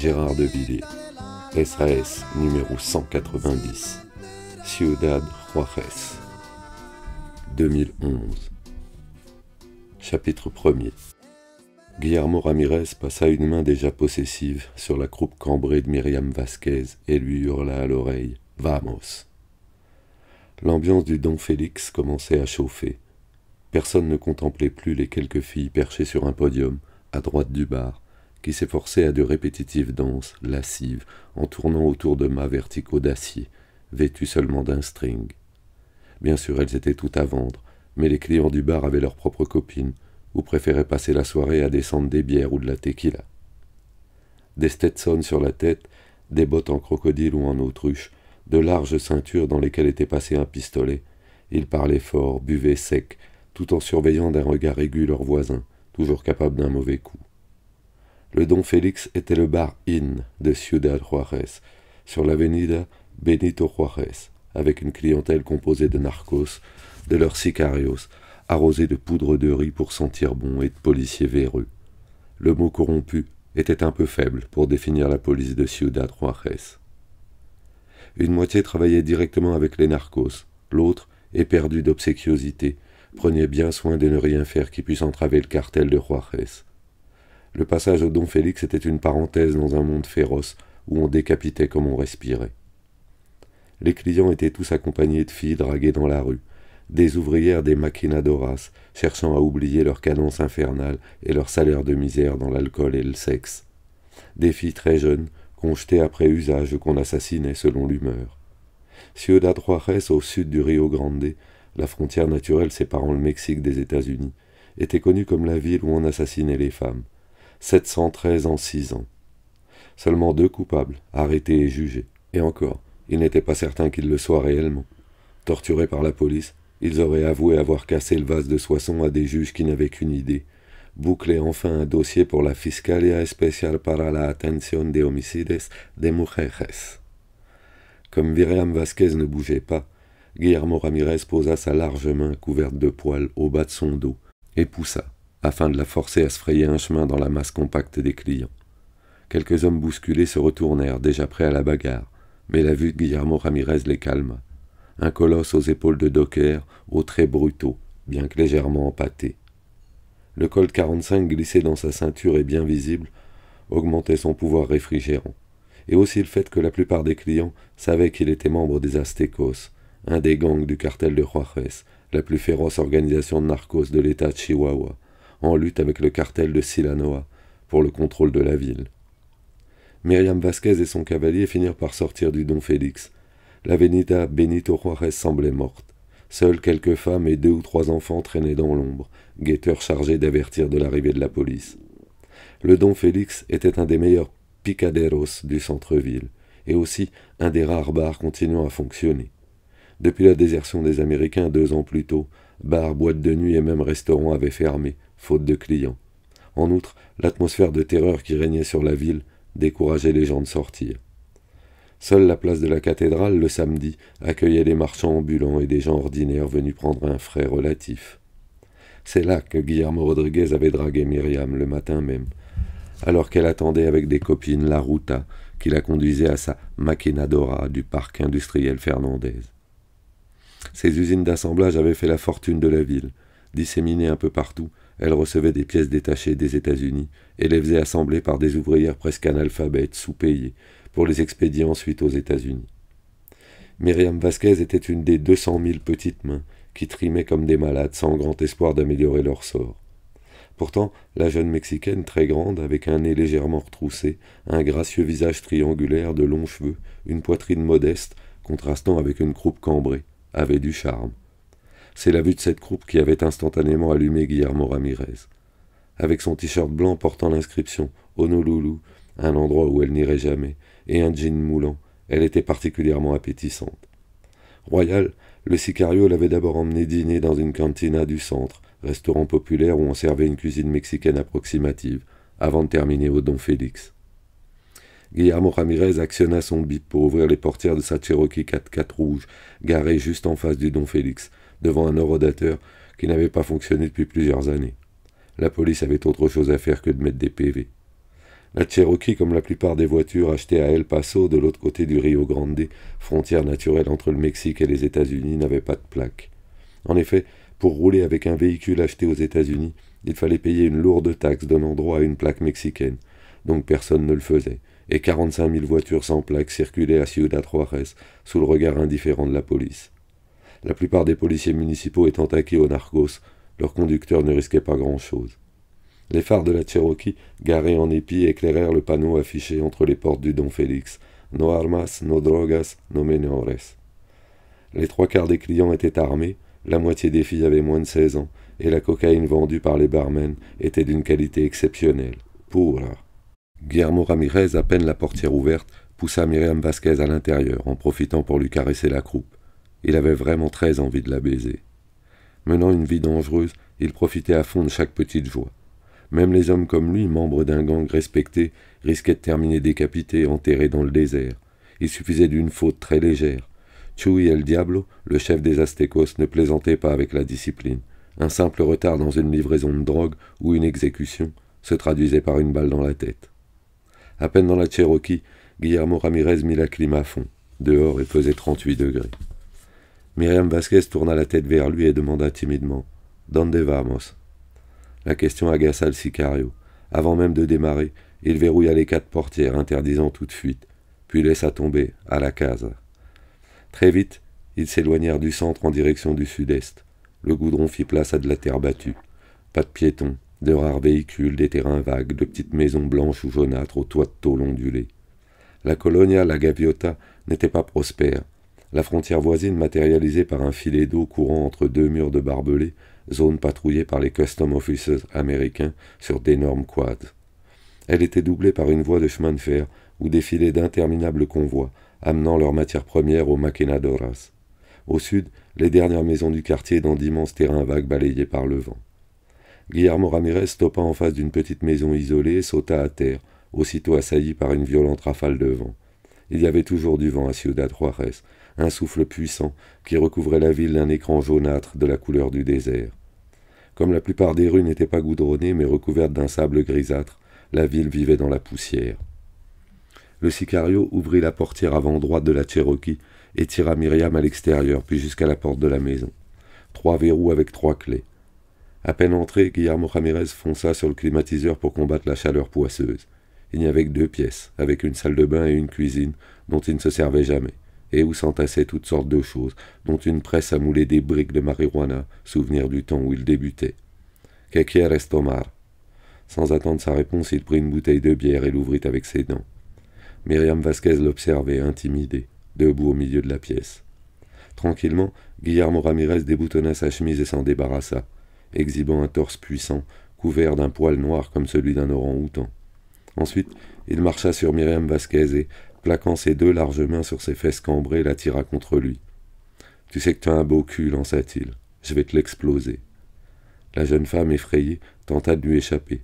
Gérard de Villiers, SAS numéro 190, Ciudad Juarez, 2011. Chapitre 1er Guillermo Ramirez passa une main déjà possessive sur la croupe cambrée de Myriam Vasquez et lui hurla à l'oreille Vamos L'ambiance du Don Félix commençait à chauffer. Personne ne contemplait plus les quelques filles perchées sur un podium, à droite du bar, qui s'efforçaient à de répétitives danses, lascives, en tournant autour de mâts verticaux d'acier, vêtus seulement d'un string. Bien sûr, elles étaient toutes à vendre, mais les clients du bar avaient leurs propres copines, ou préféraient passer la soirée à descendre des bières ou de la tequila. Des Stetson sur la tête, des bottes en crocodile ou en autruche, de larges ceintures dans lesquelles était passé un pistolet, ils parlaient fort, buvaient sec, tout en surveillant d'un regard aigu leurs voisins, toujours capables d'un mauvais coup. Le Don Félix était le bar Inn de Ciudad Juarez, sur l'avenida Benito Juarez, avec une clientèle composée de narcos, de leurs sicarios, arrosés de poudre de riz pour sentir bon et de policiers véreux. Le mot corrompu était un peu faible pour définir la police de Ciudad Juarez. Une moitié travaillait directement avec les narcos, l'autre, éperdu d'obséquiosité, prenait bien soin de ne rien faire qui puisse entraver le cartel de Juarez. Le passage au Don Félix était une parenthèse dans un monde féroce où on décapitait comme on respirait. Les clients étaient tous accompagnés de filles draguées dans la rue, des ouvrières des maquinadoras, cherchant à oublier leur cadence infernale et leur salaire de misère dans l'alcool et le sexe. Des filles très jeunes, qu'on jetait après usage ou qu'on assassinait selon l'humeur. Ciudad Juarez, au sud du Rio Grande, la frontière naturelle séparant le Mexique des États-Unis, était connue comme la ville où on assassinait les femmes. 713 en six ans. Seulement deux coupables, arrêtés et jugés. Et encore, il n'était pas certain qu'ils le soient réellement. Torturés par la police, ils auraient avoué avoir cassé le vase de Soissons à des juges qui n'avaient qu'une idée boucler enfin un dossier pour la Fiscalia Especial para la Atención de Homicides de Mujeres. Comme Viriam Vasquez ne bougeait pas, Guillermo Ramirez posa sa large main couverte de poils au bas de son dos et poussa, afin de la forcer à se frayer un chemin dans la masse compacte des clients. Quelques hommes bousculés se retournèrent, déjà prêts à la bagarre, mais la vue de Guillermo Ramirez les calma. Un colosse aux épaules de docker, aux traits brutaux, bien que légèrement empâtés. Le Colt 45 glissé dans sa ceinture et bien visible augmentait son pouvoir réfrigérant, et aussi le fait que la plupart des clients savaient qu'il était membre des Aztecos, un des gangs du cartel de Juarez, la plus féroce organisation de narcos de l'État de Chihuahua, en lutte avec le cartel de Silanoa pour le contrôle de la ville. Myriam Vasquez et son cavalier finirent par sortir du Don Félix. L'avenida Benito Juarez semblait morte. Seules quelques femmes et deux ou trois enfants traînaient dans l'ombre, guetteurs chargés d'avertir de l'arrivée de la police. Le Don Félix était un des meilleurs picaderos du centre-ville, et aussi un des rares bars continuant à fonctionner. Depuis la désertion des Américains deux ans plus tôt, bars, boîtes de nuit et même restaurants avaient fermé, faute de clients. En outre, l'atmosphère de terreur qui régnait sur la ville décourageait les gens de sortir. Seule la place de la cathédrale, le samedi, accueillait les marchands ambulants et des gens ordinaires venus prendre un frais relatif. C'est là que Guillermo Rodriguez avait dragué Myriam le matin même, alors qu'elle attendait avec des copines la ruta qui la conduisait à sa maquinadora du parc industriel Fernandez. Ces usines d'assemblage avaient fait la fortune de la ville. Disséminées un peu partout, elles recevaient des pièces détachées des États-Unis et les faisaient assembler par des ouvrières presque analphabètes, sous-payées, pour les expédier ensuite aux États-Unis. Myriam Vasquez était une des deux cent mille petites mains qui trimaient comme des malades sans grand espoir d'améliorer leur sort. Pourtant, la jeune Mexicaine, très grande, avec un nez légèrement retroussé, un gracieux visage triangulaire, de longs cheveux, une poitrine modeste, contrastant avec une croupe cambrée, avait du charme. C'est la vue de cette croupe qui avait instantanément allumé Guillermo Ramirez. Avec son t-shirt blanc portant l'inscription Honolulu, un endroit où elle n'irait jamais, et un jean moulant, elle était particulièrement appétissante. Royal, le sicario l'avait d'abord emmené dîner dans une cantina du centre, restaurant populaire où on servait une cuisine mexicaine approximative, avant de terminer au Don Félix. Guillermo Ramirez actionna son bip pour ouvrir les portières de sa Cherokee 4x4 rouge, garée juste en face du Don Félix, devant un orodateur qui n'avait pas fonctionné depuis plusieurs années. La police avait autre chose à faire que de mettre des PV. La Cherokee, comme la plupart des voitures achetées à El Paso, de l'autre côté du Rio Grande, frontière naturelle entre le Mexique et les États-Unis, n'avait pas de plaque. En effet, pour rouler avec un véhicule acheté aux États-Unis, il fallait payer une lourde taxe donnant droit à une plaque mexicaine, donc personne ne le faisait, et 45 000 voitures sans plaque circulaient à Ciudad Juarez sous le regard indifférent de la police. La plupart des policiers municipaux étant acquis aux narcos, leurs conducteurs ne risquaient pas grand-chose. Les phares de la Cherokee, garés en épi, éclairèrent le panneau affiché entre les portes du Don Félix. No armas, no drogas, no menores. Les trois quarts des clients étaient armés, la moitié des filles avaient moins de 16 ans, et la cocaïne vendue par les barmen était d'une qualité exceptionnelle. Pura. Guillermo Ramirez, à peine la portière ouverte, poussa Myriam Vasquez à l'intérieur, en profitant pour lui caresser la croupe. Il avait vraiment très envie de la baiser. Menant une vie dangereuse, il profitait à fond de chaque petite joie. Même les hommes comme lui, membres d'un gang respecté, risquaient de terminer décapités, enterrés dans le désert. Il suffisait d'une faute très légère. Chuy el Diablo, le chef des Aztecos, ne plaisantait pas avec la discipline. Un simple retard dans une livraison de drogue ou une exécution se traduisait par une balle dans la tête. À peine dans la Cherokee, Guillermo Ramirez mit la clim à fond. Dehors, il faisait 38 degrés. Myriam Vasquez tourna la tête vers lui et demanda timidement Donde vamos? La question agaça le sicario. Avant même de démarrer, il verrouilla les quatre portières, interdisant toute fuite, puis laissa tomber, à la case. Très vite, ils s'éloignèrent du centre en direction du sud-est. Le goudron fit place à de la terre battue. Pas de piétons, de rares véhicules, des terrains vagues, de petites maisons blanches ou jaunâtres aux toits de tôle ondulés. La colonia La Gaviota n'était pas prospère. La frontière voisine, matérialisée par un filet d'eau courant entre deux murs de barbelés, zone patrouillée par les custom officers américains sur d'énormes quads. Elle était doublée par une voie de chemin de fer où défilaient d'interminables convois, amenant leurs matières premières aux maquinadoras. Au sud, les dernières maisons du quartier dans d'immenses terrains vagues balayés par le vent. Guillermo Ramirez stoppa en face d'une petite maison isolée et sauta à terre, aussitôt assailli par une violente rafale de vent. Il y avait toujours du vent à Ciudad Juarez, un souffle puissant qui recouvrait la ville d'un écran jaunâtre de la couleur du désert. Comme la plupart des rues n'étaient pas goudronnées mais recouvertes d'un sable grisâtre, la ville vivait dans la poussière. Le sicario ouvrit la portière avant droite de la Cherokee et tira Myriam à l'extérieur, puis jusqu'à la porte de la maison. Trois verrous avec trois clés. À peine entré, Guillermo Ramirez fonça sur le climatiseur pour combattre la chaleur poisseuse. Il n'y avait que deux pièces, avec une salle de bain et une cuisine, dont il ne se servait jamais et où s'entassaient toutes sortes de choses, dont une presse à mouler des briques de marijuana, souvenir du temps où il débutait. Que quieres tomar Sans attendre sa réponse, il prit une bouteille de bière et l'ouvrit avec ses dents. Myriam Vasquez l'observait, intimidée, debout au milieu de la pièce. Tranquillement, Guillermo Ramirez déboutonna sa chemise et s'en débarrassa, exhibant un torse puissant, couvert d'un poil noir comme celui d'un orang-outan. Ensuite, il marcha sur Myriam Vasquez et, plaquant ses deux larges mains sur ses fesses cambrées, la tira contre lui. Tu sais que tu as un beau cul, lança-t-il. Je vais te l'exploser. La jeune femme, effrayée, tenta de lui échapper.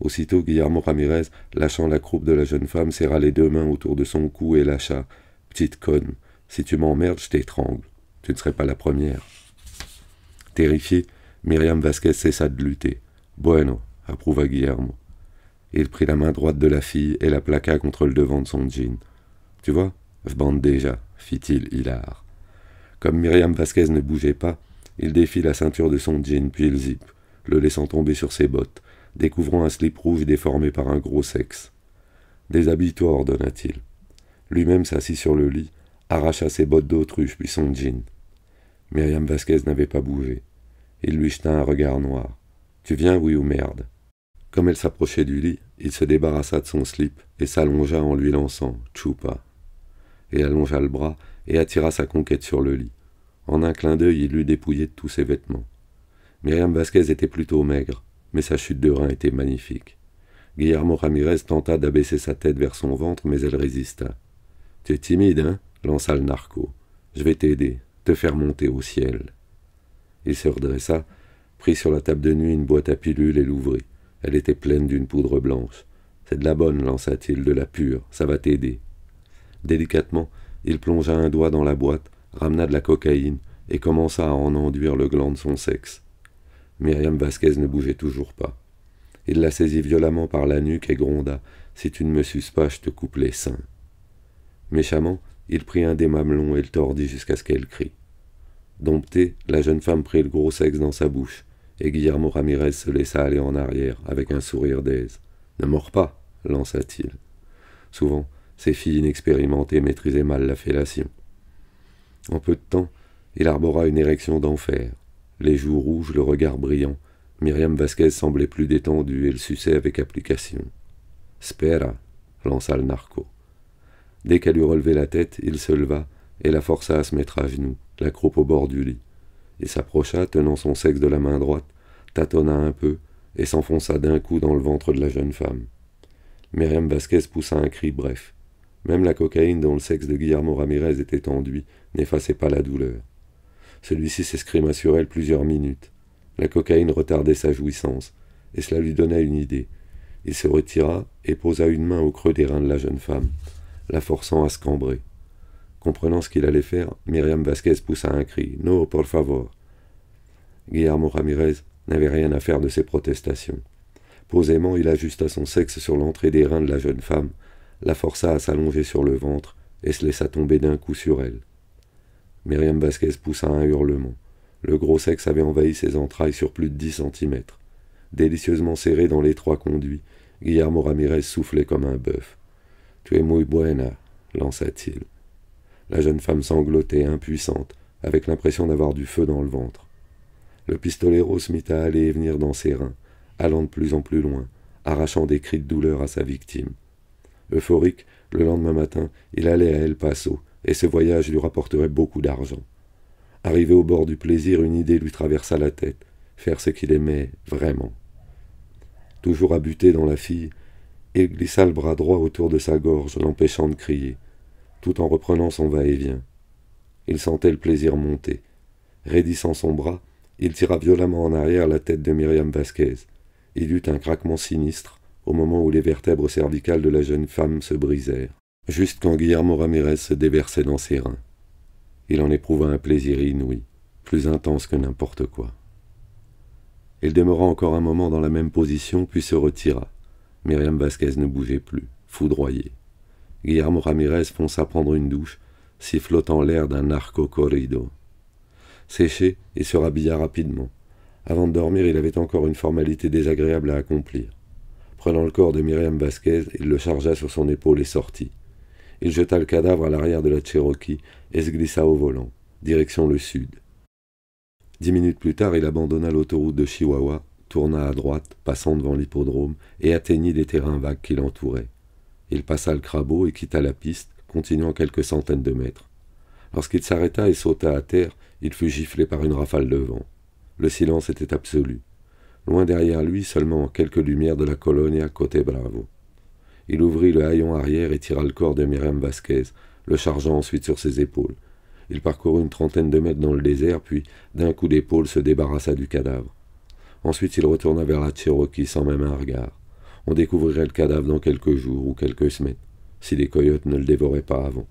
Aussitôt, Guillermo Ramirez, lâchant la croupe de la jeune femme, serra les deux mains autour de son cou et lâcha. Petite conne, si tu m'emmerdes, je t'étrangle. Tu ne serais pas la première. Terrifié, Myriam Vasquez cessa de lutter. Bueno, approuva Guillermo. Il prit la main droite de la fille et la plaqua contre le devant de son jean. Tu vois, je bande déjà, fit-il hilar. Comme Myriam Vasquez ne bougeait pas, il défit la ceinture de son jean puis le zip, le laissant tomber sur ses bottes, découvrant un slip rouge déformé par un gros sexe. Déshabille-toi, ordonna-t-il. Lui-même s'assit sur le lit, arracha ses bottes d'autruche puis son jean. Myriam Vasquez n'avait pas bougé. Il lui jeta un regard noir. Tu viens, oui ou merde? Comme elle s'approchait du lit, il se débarrassa de son slip et s'allongea en lui lançant Chupa et allongea le bras et attira sa conquête sur le lit. En un clin d'œil, il l'eut dépouillé de tous ses vêtements. Myriam Vasquez était plutôt maigre, mais sa chute de rein était magnifique. Guillermo Ramirez tenta d'abaisser sa tête vers son ventre, mais elle résista. Tu es timide, hein? lança le narco. Je vais t'aider, te faire monter au ciel. Il se redressa, prit sur la table de nuit une boîte à pilules et l'ouvrit. Elle était pleine d'une poudre blanche. C'est de la bonne, lança-t-il, de la pure, ça va t'aider. Délicatement, il plongea un doigt dans la boîte, ramena de la cocaïne et commença à en enduire le gland de son sexe. Myriam Vasquez ne bougeait toujours pas. Il la saisit violemment par la nuque et gronda Si tu ne me suces pas, je te coupe les seins. Méchamment, il prit un des mamelons et le tordit jusqu'à ce qu'elle crie. Domptée, la jeune femme prit le gros sexe dans sa bouche, et Guillermo Ramirez se laissa aller en arrière avec un sourire d'aise. Ne mords pas, lança-t-il. Souvent, ces filles inexpérimentées maîtrisaient mal la fellation. En peu de temps, il arbora une érection d'enfer. Les joues rouges, le regard brillant. Myriam Vasquez semblait plus détendue et le suçait avec application. Spera, lança le narco. Dès qu'elle eut relevé la tête, il se leva et la força à se mettre à genoux, la croupe au bord du lit. Il s'approcha, tenant son sexe de la main droite, tâtonna un peu et s'enfonça d'un coup dans le ventre de la jeune femme. Myriam Vasquez poussa un cri bref. Même la cocaïne dont le sexe de Guillermo Ramirez était enduit n'effaçait pas la douleur. Celui-ci s'escrima sur elle plusieurs minutes. La cocaïne retardait sa jouissance, et cela lui donna une idée. Il se retira et posa une main au creux des reins de la jeune femme, la forçant à se cambrer. Comprenant ce qu'il allait faire, Myriam Vasquez poussa un cri. No, por favor. Guillermo Ramirez n'avait rien à faire de ces protestations. Posément, il ajusta son sexe sur l'entrée des reins de la jeune femme, la força à s'allonger sur le ventre et se laissa tomber d'un coup sur elle. Myriam Vasquez poussa un hurlement. Le gros sexe avait envahi ses entrailles sur plus de dix centimètres. Délicieusement serré dans l'étroit conduit, Guillermo Ramirez soufflait comme un bœuf. Tu es muy buena, lança-t-il. La jeune femme sanglotait, impuissante, avec l'impression d'avoir du feu dans le ventre. Le pistolero se mit à aller et venir dans ses reins, allant de plus en plus loin, arrachant des cris de douleur à sa victime. Euphorique, le lendemain matin, il allait à El Paso, et ce voyage lui rapporterait beaucoup d'argent. Arrivé au bord du plaisir, une idée lui traversa la tête, faire ce qu'il aimait vraiment. Toujours abuté dans la fille, il glissa le bras droit autour de sa gorge, l'empêchant de crier tout en reprenant son va-et-vient. Il sentait le plaisir monter. Raidissant son bras, il tira violemment en arrière la tête de Myriam Vasquez. Il eut un craquement sinistre au moment où les vertèbres cervicales de la jeune femme se brisèrent, juste quand Guillermo Ramirez se déversait dans ses reins. Il en éprouva un plaisir inouï, plus intense que n'importe quoi. Il demeura encore un moment dans la même position, puis se retira. Myriam Vasquez ne bougeait plus, foudroyée. Guillermo Ramirez fonça prendre une douche, sifflotant l'air d'un narco corrido. Séché, il se rhabilla rapidement. Avant de dormir, il avait encore une formalité désagréable à accomplir. Prenant le corps de Myriam Vasquez, il le chargea sur son épaule et sortit. Il jeta le cadavre à l'arrière de la Cherokee et se glissa au volant, direction le sud. Dix minutes plus tard, il abandonna l'autoroute de Chihuahua, tourna à droite, passant devant l'hippodrome, et atteignit les terrains vagues qui l'entouraient. Il passa le crabeau et quitta la piste, continuant quelques centaines de mètres. Lorsqu'il s'arrêta et sauta à terre, il fut giflé par une rafale de vent. Le silence était absolu. Loin derrière lui, seulement quelques lumières de la colonie à côté Bravo. Il ouvrit le haillon arrière et tira le corps de Myriam Vasquez, le chargeant ensuite sur ses épaules. Il parcourut une trentaine de mètres dans le désert, puis, d'un coup d'épaule, se débarrassa du cadavre. Ensuite, il retourna vers la Cherokee sans même un regard. On découvrirait le cadavre dans quelques jours ou quelques semaines, si les coyotes ne le dévoraient pas avant.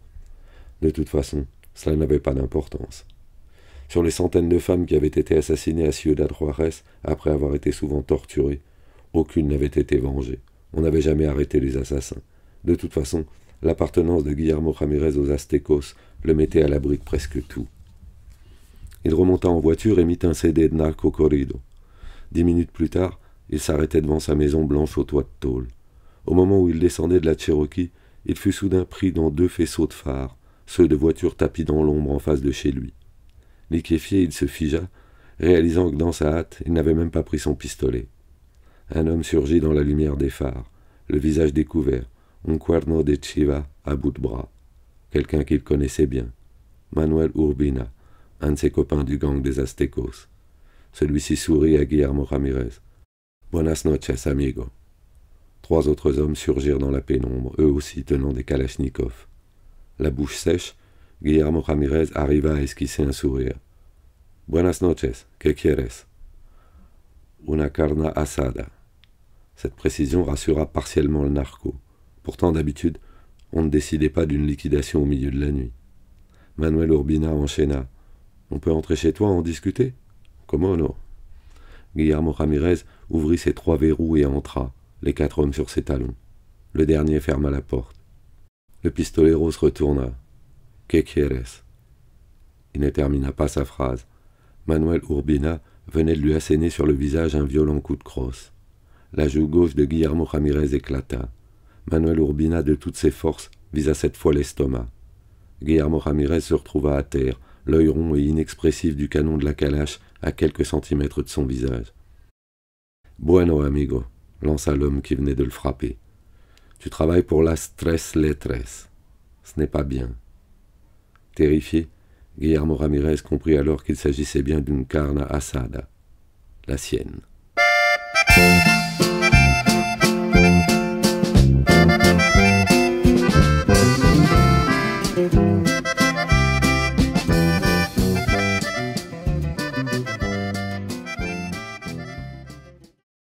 De toute façon, cela n'avait pas d'importance. Sur les centaines de femmes qui avaient été assassinées à Ciudad Juarez après avoir été souvent torturées, aucune n'avait été vengée. On n'avait jamais arrêté les assassins. De toute façon, l'appartenance de Guillermo Ramirez aux Aztecos le mettait à l'abri de presque tout. Il remonta en voiture et mit un CD de Narco Corrido. Dix minutes plus tard, il s'arrêtait devant sa maison blanche au toit de tôle. Au moment où il descendait de la Cherokee, il fut soudain pris dans deux faisceaux de phares, ceux de voitures tapis dans l'ombre en face de chez lui. Liquéfié, il se figea, réalisant que dans sa hâte, il n'avait même pas pris son pistolet. Un homme surgit dans la lumière des phares, le visage découvert, un cuerno de chiva à bout de bras. Quelqu'un qu'il connaissait bien. Manuel Urbina, un de ses copains du gang des Aztecos. Celui-ci sourit à Guillermo Ramirez. Buenas noches, amigo. Trois autres hommes surgirent dans la pénombre, eux aussi tenant des kalachnikovs. La bouche sèche, Guillermo Ramirez arriva à esquisser un sourire. Buenas noches, que quieres? Una carna asada. Cette précision rassura partiellement le narco. Pourtant, d'habitude, on ne décidait pas d'une liquidation au milieu de la nuit. Manuel Urbina enchaîna. On peut entrer chez toi en discuter? Comment non Guillermo Ramirez ouvrit ses trois verrous et entra, les quatre hommes sur ses talons. Le dernier ferma la porte. Le pistolero se retourna. Il ne termina pas sa phrase. Manuel Urbina venait de lui asséner sur le visage un violent coup de crosse. La joue gauche de Guillermo Ramirez éclata. Manuel Urbina, de toutes ses forces, visa cette fois l'estomac. Guillermo Ramirez se retrouva à terre, l'œil rond et inexpressif du canon de la calache à quelques centimètres de son visage. Bueno, amigo, lança l'homme qui venait de le frapper. Tu travailles pour las tres lettres. Ce n'est pas bien. Terrifié, Guillermo Ramirez comprit alors qu'il s'agissait bien d'une carne asada, la sienne.